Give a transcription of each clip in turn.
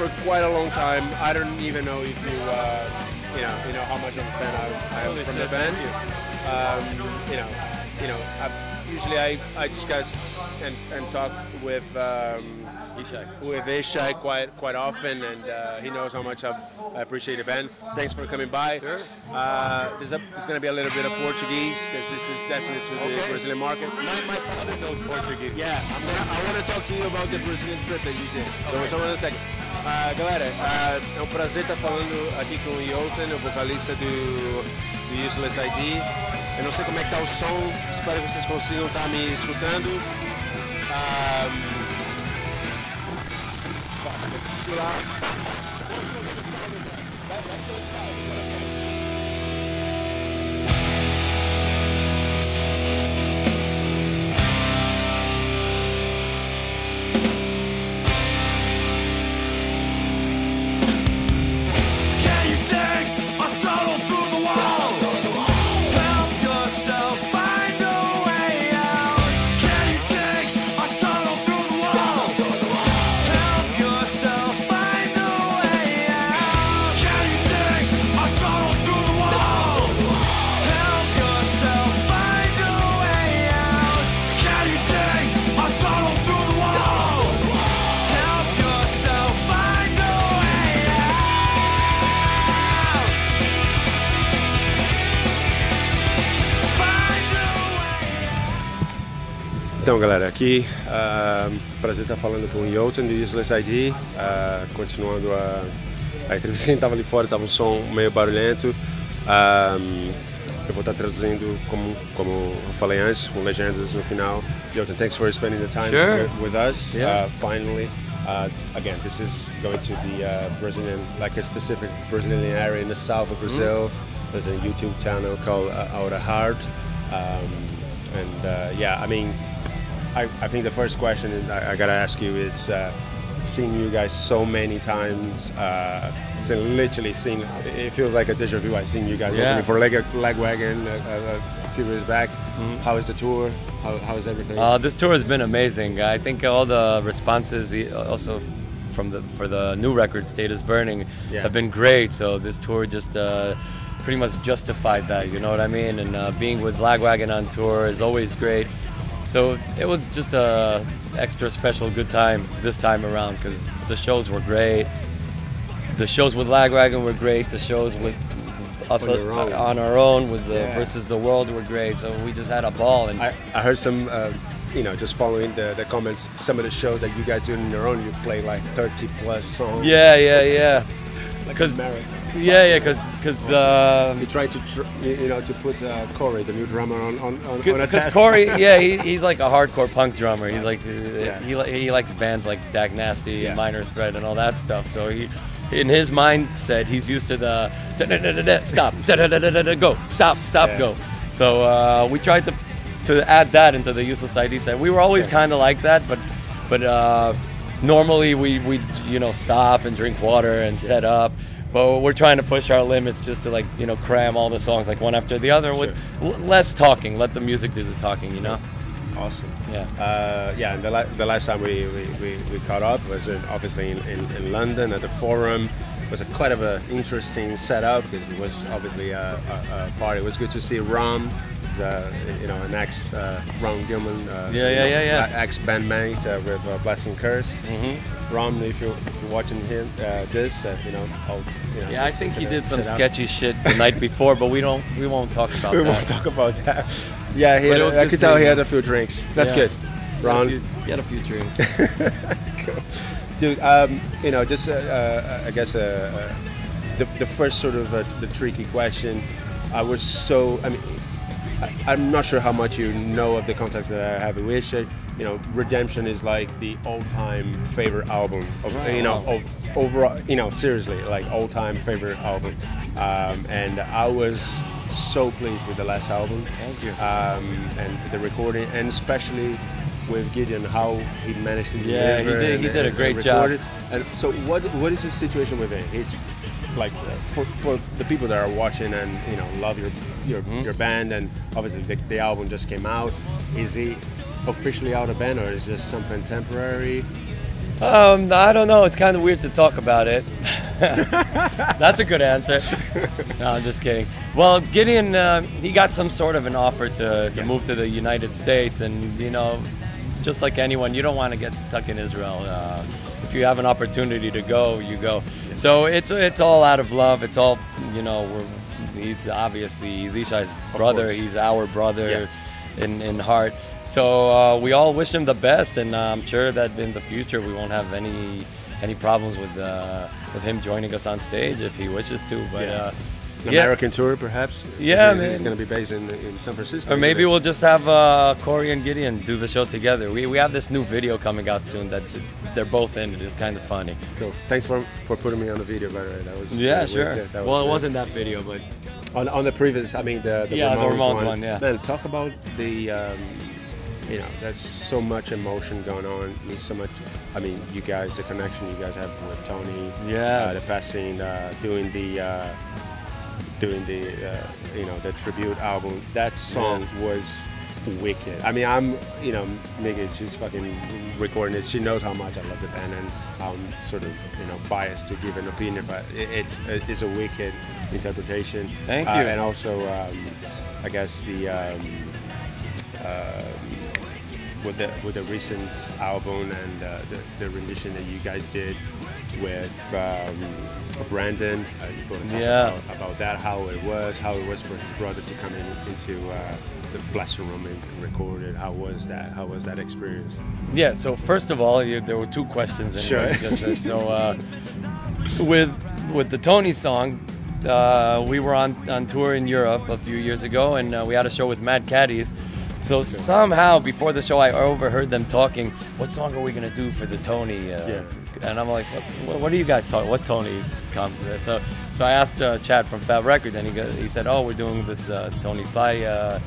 for quite a long time. I don't even know if you, uh, you know, you know how much of a fan I, I am from the band. Um, you know, you know, I've, usually I, I discuss and, and talk with um, with Ishai quite quite often, and uh, he knows how much I've, I appreciate the band. Thanks for coming by. Sure. Uh, there's, a, there's going to be a little bit of Portuguese because this is destined to the Okay. Brazilian market. My, my father knows Portuguese. Yeah, I'm gonna, I want to talk to you about the Brazilian trip that you did. Então, só um second. Ah, galera, ah, é um prazer estar falando aqui com o Yoten, o vocalista do, do Useless ID. Eu não sei como é que tá o som, espero que vocês consigam estar me escutando. Ah, fuck, Então, galera, aqui, ah, prazer estar falando com o Yoten do Useless ID, ah, continuando a, a entrevista. Quem estava ali fora estava um som meio barulhento. Ah, eu vou estar traduzindo, como, como eu falei antes, com legendas no final. Yoten, thanks for spending the time Sure. with, us. Yeah. Uh, finally, uh, again, this is going to the uh, Brazilian, like a specific Brazilian area in the south of Brazil. There's a YouTube channel called uh, Aura Heart. Um, and uh, yeah, I mean, I, I think the first question I, I gotta ask you is uh, seeing you guys so many times, uh, so literally seeing it feels like a deja vu. I seen you guys Yeah. opening for Leg, Lagwagon a, a, a few years back. How is the tour? How, how is everything? Uh, this tour has been amazing. I think all the responses, also from the for the new record, "State Is Burning," Yeah. have been great. So this tour just uh, pretty much justified that. You know what I mean? And uh, being with Lagwagon on tour is always great. So it was just a extra special good time this time around because the shows were great. The shows with Lagwagon were great. The shows with On your own. on our own with the Yeah. versus the world were great. So we just had a ball and I, I heard some, uh, you know, just following the, the comments, some of the shows that you guys do on your own, you play like 30 plus songs. yeah, yeah, yeah. like Because a marathon. Yeah, yeah, because because the You try to, tr- you know, to put uh, Corey, the new drummer, on on, on, on a because test. Corey, yeah, he, he's like a hardcore punk drummer. He's like uh, Yeah. he li- he likes bands like Dag Nasty Yeah. and Minor Threat and all that stuff. So he. In his mindset, he's used to the da-da-da-da-da, stop, go, stop, stop, Yeah. go. So uh, we tried to to add that into the useless ID set. We were always kind of like that, but but uh, normally we we you know stop and drink water and set up. But we're trying to push our limits just to like you know cram all the songs like one after the other with l- less talking. Let the music do the talking. You know. Awesome. Yeah. Uh, yeah, and the, la- the last time we, we, we, we caught up was in, obviously in, in, in London at the Forum. It was a quite of an interesting setup because it was obviously a, a, a party. It was good to see Ron, the, you know, an ex uh, Ron Gilman, uh, Yeah, yeah, know, yeah, yeah. ex bandmate uh, with uh, Blessing Curse. Mm-hmm. Ron, if you're, if you're watching him, uh, this, uh, you know, I'll, you know, Yeah, I think he did some sketchy shit the night before, but we don't we won't talk about We that. won't talk about that. Yeah, he But had, I could tell he had a few drinks. That's Yeah. good. He had a Ron, few- he had a few drinks. Cool. Dude, um, you know, just uh, uh, I guess uh, uh, the, the first sort of uh, the tricky question. I was so, I mean, I'm not sure how much you know of the context that I have with it. You know, Redemption is like the all-time favorite album of you know of overall. You know, seriously, like all-time favorite album. Um, and I was so pleased with the last album. Thank you. Um, and the recording, and especially with Gideon, how he managed to Yeah, he did- he and- did a great job. And so, what what is the situation with him? He's like for, for the people that are watching and you know love your your, Mm-hmm. your band and obviously the, the album just came out. Is he officially out of band or is this something temporary? Um, I don't know. It's kind of weird to talk about it. That's a good answer. No, I'm just kidding. Well, Gideon, uh, he got some sort of an offer to, to move to the United States, and you know, just like anyone, you don't want to get stuck in Israel. Uh, if you have an opportunity to go, you go. So it's it's all out of love. It's all you know. We're, he's obviously he's Ishai's brother. He's our brother Yeah. in, in heart. So uh, we all wish him the best, and uh, I'm sure that in the future we won't have any any problems with uh, with him joining us on stage if he wishes to. But Yeah. Uh, An yeah. American tour, perhaps? Yeah, He's- He's going to be based in, in San Francisco. Or maybe we'll just have uh, Corey and Gideon do the show together. We, we have this new video coming out soon that they're both in. It is kind of funny. Cool. Thanks for, for putting me on the video, by the way. That was Yeah, that sure. good. That was well, it good. wasn't that video, but On, on the previous, I mean the, the Yeah, the Ramones, Ramones one. one, yeah. Man, talk about the, um, you know, there's so much emotion going on. I mean, so much. I mean, you guys, the connection you guys have with Tony. Uh, Yes. the passing, uh, doing the, uh, doing the, uh, you know, the tribute album. That song was wicked. I mean, I'm, you know, Miggy, she's fucking recording this. She knows how much I love the band, and I'm sort of, you know, biased to give an opinion, but it's it's a wicked interpretation. Thank Uh, you. and also, um, I guess the um, um, with the with the recent album and uh, the, the rendition that you guys did with um, Brandon. Uh, you talk Yeah. about, about that, how it was, how it was for his brother to come in into uh, the Blasting Room and record it. How was that? How was that experience? Yeah. So first of all, you, there were two questions in Sure. said. So uh, with with the Tony song, uh, we were on on tour in Europe a few years ago, and uh, we had a show with Mad Caddies. So somehow before the show, I overheard them talking. What song are we gonna do for the Tony? Uh, Yeah. And I'm like, what, what, are you guys talking? What Tony? Com-? So so I asked uh, Chad from Fat Records, and he go, he said, oh, we're doing this uh, Tony Sly. Uh,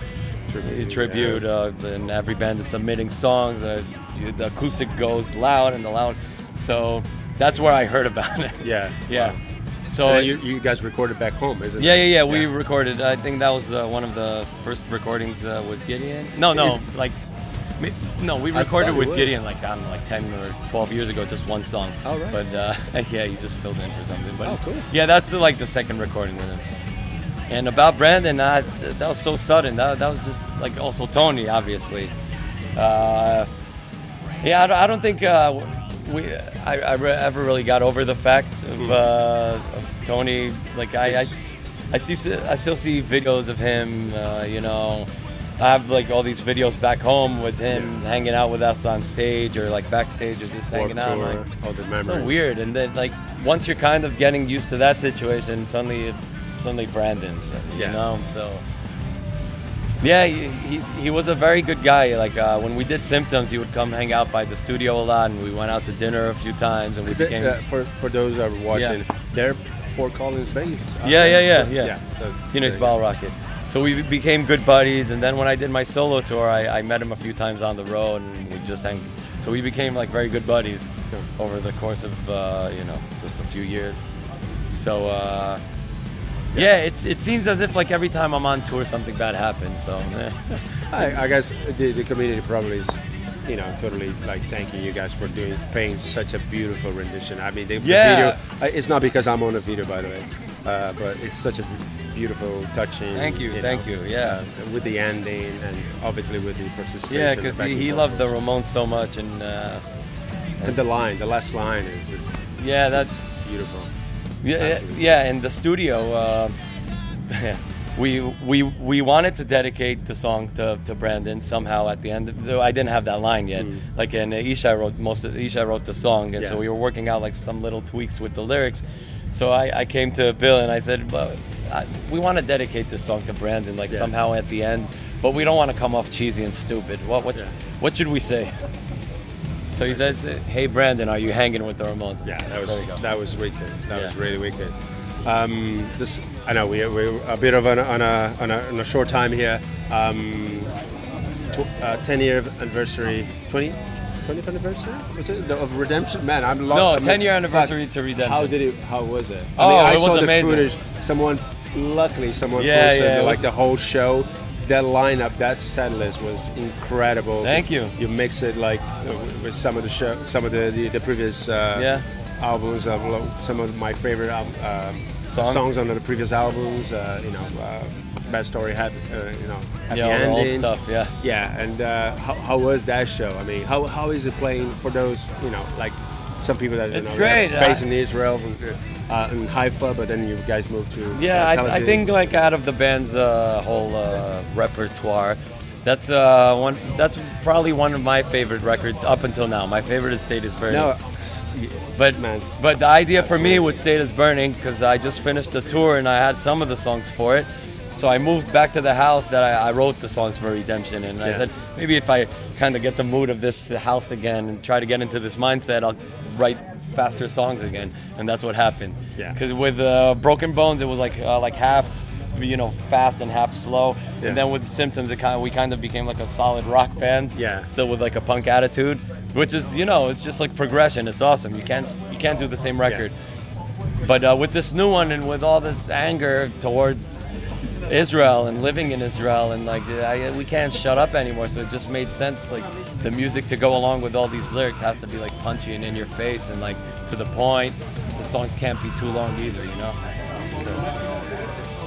Tribute, tribute, uh, and every band is submitting songs. Uh, the acoustic goes loud and the loud. So that's where I heard about it. Yeah. yeah. Wow. So you, you guys recorded back home, isn't yeah, it? yeah, yeah. yeah. We recorded. I think that was uh, one of the first recordings uh, with Gideon. No, no, Is- like. No, we recorded with. Gideon like I don't know, like ten or twelve years ago, just one song. Oh, right. But uh, yeah, you just filled in for something. But Oh, cool. Yeah, that's uh, like the second recording with him. And about Brandon, uh, that was so sudden. That, that was just like also Tony, obviously. Uh, yeah, I don't, I don't think uh, we I, I re- ever really got over the fact of, uh, of Tony. Like I, I, I see I still see videos of him. Uh, you know, I have like all these videos back home with him hanging out with us on stage or like backstage or just Warped hanging out. Tour, like, all the it's so weird. And then like once you're kind of getting used to that situation, suddenly suddenly Brandon, you Yeah. know. So yeah, he, he, he was a very good guy. Like uh, when we did Symptoms, he would come hang out by the studio a lot, and we went out to dinner a few times, and we became they- uh, for for those that are watching, they're Fort Collins based. Yeah, yeah, yeah, So- yeah. So Teenage Bottle. Rocket. So we became good buddies, and then when I did my solo tour, I, I met him a few times on the road, and we just hang. So we became like very good buddies over the course of uh, you know just a few years. So yeah, it's it seems as if like every time I'm on tour, something bad happens. So. I, I guess the, the community probably is, you know, totally like thanking you guys for doing paying such a beautiful rendition. I mean, the, the Yeah. video. It's not because I'm on the video, by the way, uh, but it's such a beautiful, touching. Thank you, thank you, yeah. uh, with the ending and obviously with the participation. yeah, because he, he loved the. Ramones so much, and uh, And the line, the last line is just Yeah, that's- just beautiful. Yeah, yeah. In the studio, uh, we we we wanted to dedicate the song to, to Brandon somehow at the end. Though I didn't have that line yet. Like, and Ishai wrote most of Ishai wrote the song, and so Mm. We were working out like some little tweaks with the lyrics. So I, I came to Bill and I said, well, I, we want to dedicate this song to Brandon, like Yeah. somehow at the end, but we don't want to come off cheesy and stupid. What what Yeah. what should we say? So he says, "Hey Brandon, are you hanging with the Ramones?" Yeah, that was that was wicked. That was really wicked. Um, just I know we we're a bit of an, on a on a, on a short time here. Um, tw- uh, 10 year anniversary, 20, 20th anniversary? Was it the, of Redemption? Man, I'm lo- No, I mean, 10 year anniversary to Redemption. How did it? How was it? Oh, I mean, I it was saw the amazing. footage. Someone, luckily, someone Yeah, posted yeah, like was- the whole show. That lineup, that set list was incredible. Thank you. You mix it like uh, with- some of the show, some of the the, the previous uh, Yeah. albums of some of my favorite um, um, Songs? songs on the previous albums. Uh, you know, uh, bad story, happy, uh, you know, happy Yeah, all the old ending. stuff, yeah. Yeah, and uh, how, how was that show? I mean, how, how is it playing for those, you know, like some people that you It's know, great, based in Israel and, uh, in Haifa, but then you guys moved to Yeah, uh, I, I think like out of the band's uh, whole uh, repertoire, that's uh, one. That's probably one of my favorite records up until now. My favorite is "State Is Burning." no, but man. but the idea for me with "State Is Burning" because I just finished the tour and I had some of the songs for it. So I moved back to the house that I, I wrote the songs for Redemption, and I said maybe if I kind of get the mood of this house again and try to get into this mindset, I'll write faster songs again, and that's what happened. Yeah. Because with uh, Broken Bones, it was like uh, like half, you know, fast and half slow, Yeah. and then with Symptoms, it kind of we kind of became like a solid rock band. Yeah. Still with like a punk attitude, which is you know it's just like progression. It's awesome. You can't you can't do the same record. But uh, with this new one and with all this anger towards Israel and living in Israel and like I, we can't shut up anymore. So it just made sense. Like the music to go along with all these lyrics has to be like punchy and in your face and like to the point. The songs can't be too long either, you know.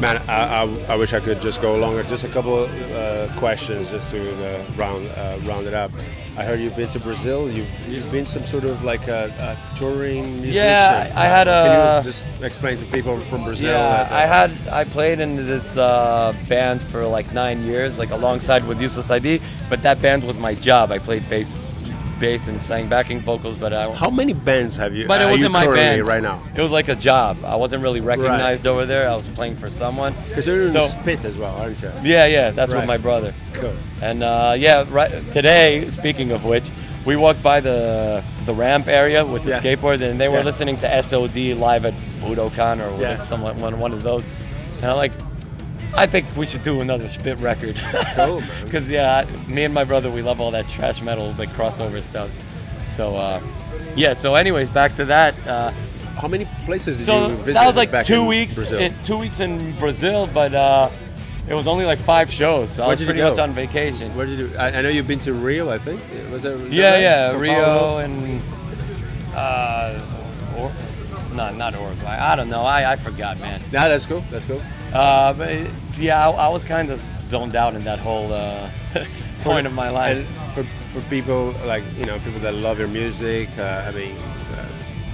Man, I, I, I wish I could just go longer. Just a couple uh, questions just to uh, round uh, round it up. I heard you've been to Brazil. You've, you've been some sort of like a, a touring musician. Yeah, I had Can a- you just explain to people from Brazil? Yeah, that, uh, I had I played in this uh, band for like nine years, like alongside with Useless ID. But that band was my job. I played bass, bass and sang backing vocals. But I How many bands have you? But it wasn't my band right now. It was like a job. I wasn't really recognized over there. I was playing for someone. Because you're in So- Spit as well, aren't you? Yeah, yeah, that's Right. with my brother. Cool. And uh, yeah, right today. Speaking of which, we walked by the the ramp area with the Yeah. skateboard, and they were Yeah. listening to SOD live at Budokan or Yeah. someone one one of those. And I'm like, I think we should do another Spit record. Cool, man. Because yeah, me and my brother, we love all that thrash metal, like crossover stuff. So uh, yeah. So anyways, back to that. Uh, How many places did so you visit? that was like back two in weeks, Brazil? in, two weeks in Brazil, but uh, it was only like five shows. So I was pretty much on vacation. Where did you? I, I know you've been to Rio. I think was that? was that Yeah, yeah, Sao Rio Paulo? and uh, or, no, not Uruguay. I don't know. I, I forgot, man. Nah, that's cool. That's cool. But it- yeah, I, I was kind of zoned out in that whole uh, point of my life. And for for people like you know people that love your music, uh, I mean, uh,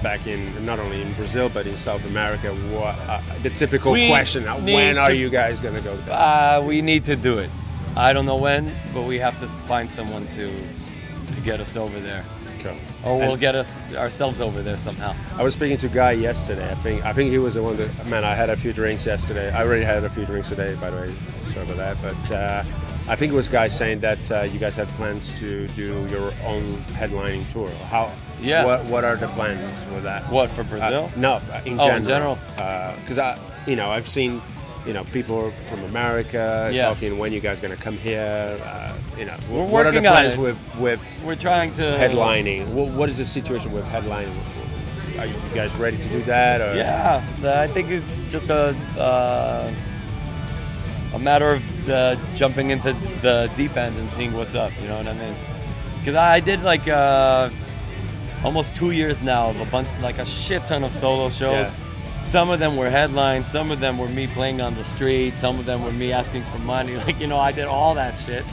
back in not only in Brazil but in South America, what uh, the typical We question? uh, When are you guys gonna go? Uh, we need to do it. I don't know when, but we have to find someone to to get us over there, Cool. or we'll And get us ourselves over there somehow. I was speaking to a Guy yesterday. I think I think he was the one that man. I had a few drinks yesterday. I already had a few drinks today, by the way. Sorry about that. But uh, I think it was Guy saying that uh, you guys had plans to do your own headlining tour. How? Yeah. What What are the plans with that? What for Brazil? Uh, no, uh, in Oh, general. in general? Because I, you know, I've seen, you know, people from America Yeah. talking when you guys gonna come here. Uh, you know, We're what are the working on plans it. with with We're trying to headlining? What, what is the situation with headlining? Are you guys ready to do that? Or? Yeah, I think it's just a uh, a matter of uh, jumping into the deep end and seeing what's up. You know what I mean? Because I did like uh, almost two years now of a bunch, like a shit ton of solo shows. Yeah. Some of them were headlines. Some of them were me playing on the street. Some of them were me asking for money. Like you know, I did all that shit,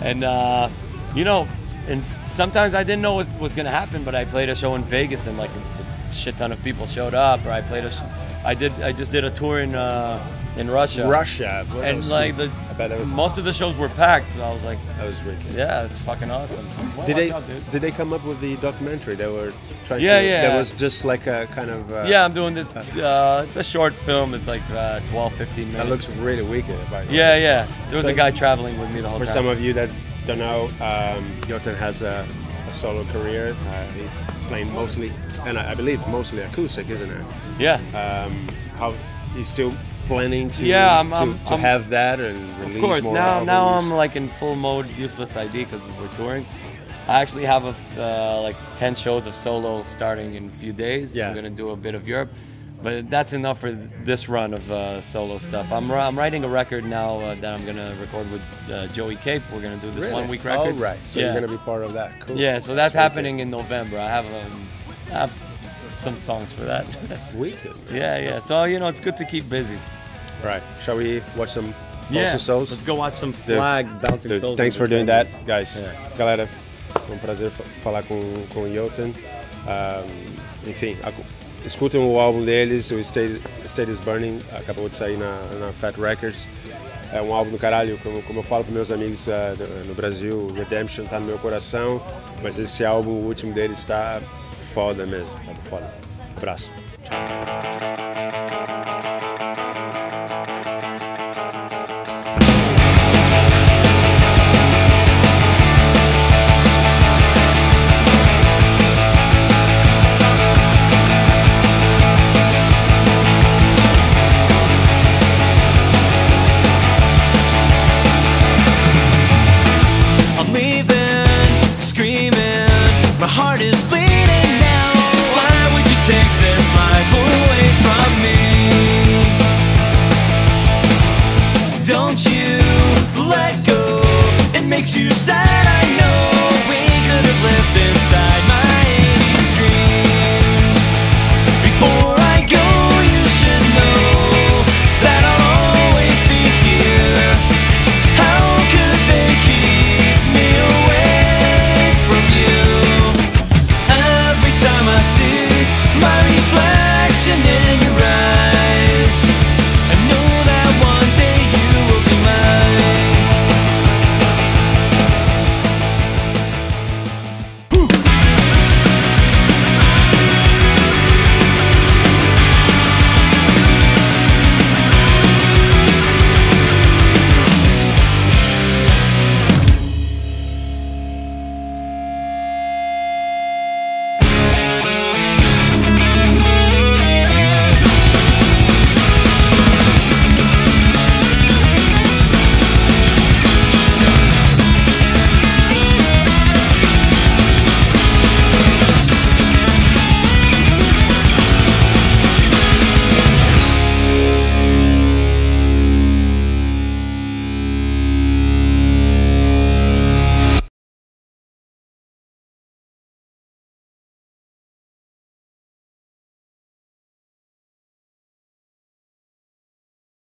and uh, you know, and sometimes I didn't know what was gonna happen. But I played a show in Vegas, and like a shit ton of people showed up. Or I played a, I did, I just did a tour in uh, in Russia. Russia. Well, And like the I bet was, most of the shows were packed. So I was like, that was wicked. yeah, it's fucking awesome. Well, Did they out, did they come up with the documentary they were trying Yeah, to? yeah. That was just like a kind of. Uh, Yeah, I'm doing this. Uh, it's a short film. It's like uh, 12, 15 minutes. That looks really wicked. By the way. Yeah, yeah. There was a guy traveling with me the whole For time. some of you that don't know, um, Yotam has a, a solo career. Uh, he's playing mostly, and I, I believe mostly acoustic, isn't it? yeah. Um, how he's still planning to Yeah, I'm- to, I'm- to I'm- have that and Of release course. more Now, now? I'm like in full mode useless ID because we're touring. I actually have a, uh, like 10 shows of solo starting in a few days. Yeah. I'm gonna do a bit of Europe, but that's enough for this run of uh, solo stuff. I'm, I'm writing a record now uh, that I'm gonna record with uh, Joey Cape. We're gonna do this one week record. Oh, right. So yeah. you're gonna be part of that. Cool. Yeah, so that's Sweet. happening in November. I have um, I have some songs for that. Wicked. yeah, yeah. So you know, it's good to keep busy. Right. Shall we watch some Bouncing Souls? Let's go watch some flag bouncing souls. thanks for doing that, guys. Yeah. Galera, foi um prazer fa- falar com, com o Yoten. Um, enfim, escutem o álbum deles, o State, State is Burning, acabou de sair na, na Fat Records. É um álbum do caralho, como, como eu falo para meus amigos uh, no, no Brasil, Redemption tá no meu coração, mas esse álbum, o último deles, tá foda mesmo, foda. Abraço. I'm